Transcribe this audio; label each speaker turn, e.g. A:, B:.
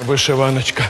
A: вышиваночка.